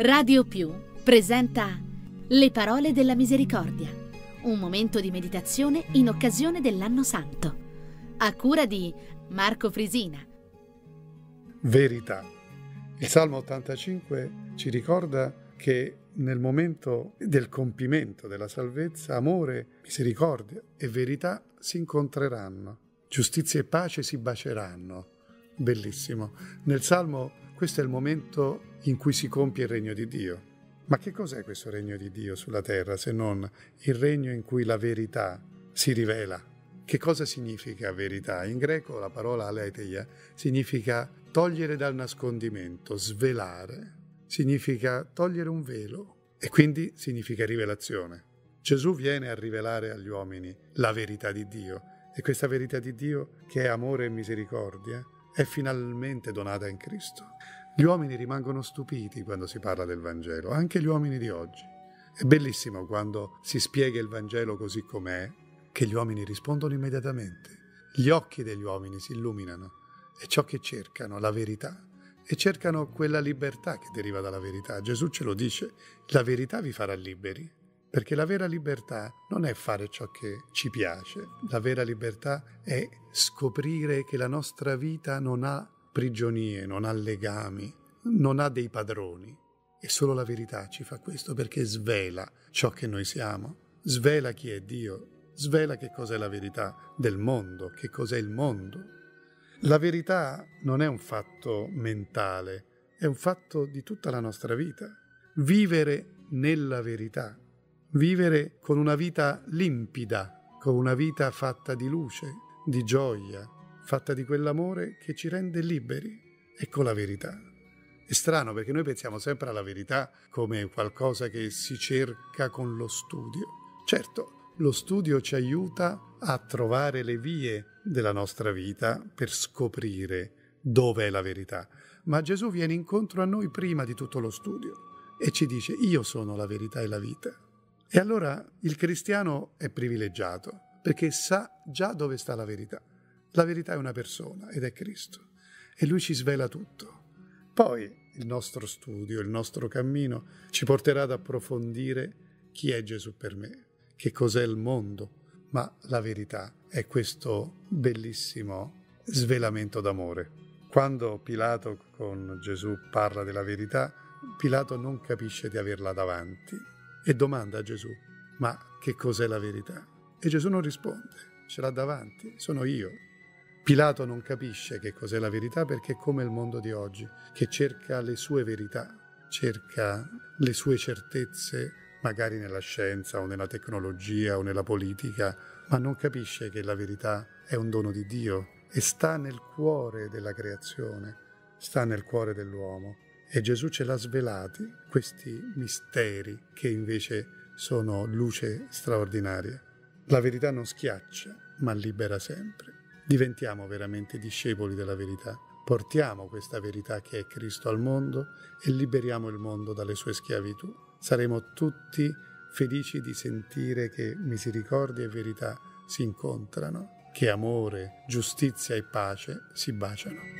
Radio Più presenta Le parole della misericordia, un momento di meditazione in occasione dell'anno santo, a cura di Marco Frisina. Verità. Il Salmo 85 ci ricorda che nel momento del compimento della salvezza, amore, misericordia e verità si incontreranno, giustizia e pace si baceranno. Bellissimo. Nel Salmo questo è il momento in cui si compie il regno di Dio. Ma che cos'è questo regno di Dio sulla terra se non il regno in cui la verità si rivela? Che cosa significa verità? In greco la parola aletheia significa togliere dal nascondimento, svelare, significa togliere un velo e quindi significa rivelazione. Gesù viene a rivelare agli uomini la verità di Dio e questa verità di Dio, che è amore e misericordia, è finalmente donata in Cristo. Gli uomini rimangono stupiti quando si parla del Vangelo, anche gli uomini di oggi. È bellissimo quando si spiega il Vangelo così com'è, che gli uomini rispondono immediatamente. Gli occhi degli uomini si illuminano. È ciò che cercano, la verità. E cercano quella libertà che deriva dalla verità. Gesù ce lo dice, la verità vi farà liberi. Perché la vera libertà non è fare ciò che ci piace, la vera libertà è scoprire che la nostra vita non ha prigionie, non ha legami, non ha dei padroni. E solo la verità ci fa questo perché svela ciò che noi siamo, svela chi è Dio, svela che cos'è la verità del mondo, che cos'è il mondo. La verità non è un fatto mentale, è un fatto di tutta la nostra vita. Vivere nella verità, vivere con una vita limpida, con una vita fatta di luce, di gioia, fatta di quell'amore che ci rende liberi. Ecco la verità. È strano perché noi pensiamo sempre alla verità come qualcosa che si cerca con lo studio. Certo, lo studio ci aiuta a trovare le vie della nostra vita per scoprire dove è la verità. Ma Gesù viene incontro a noi prima di tutto lo studio e ci dice io sono la verità e la vita. E allora il cristiano è privilegiato perché sa già dove sta la verità. La verità è una persona ed è Cristo e Lui ci svela tutto. Poi il nostro studio, il nostro cammino ci porterà ad approfondire chi è Gesù per me, che cos'è il mondo, ma la verità è questo bellissimo svelamento d'amore. Quando Pilato con Gesù parla della verità, Pilato non capisce di averla davanti e domanda a Gesù, ma che cos'è la verità? E Gesù non risponde, ce l'ha davanti, sono io, Pilato non capisce che cos'è la verità perché è come il mondo di oggi, che cerca le sue verità, cerca le sue certezze, magari nella scienza o nella tecnologia o nella politica, ma non capisce che la verità è un dono di Dio e sta nel cuore della creazione, sta nel cuore dell'uomo. E Gesù ce l'ha svelati questi misteri che invece sono luce straordinaria. La verità non schiaccia, ma libera sempre diventiamo veramente discepoli della verità. Portiamo questa verità che è Cristo al mondo e liberiamo il mondo dalle sue schiavitù. Saremo tutti felici di sentire che misericordia e verità si incontrano, che amore, giustizia e pace si baciano.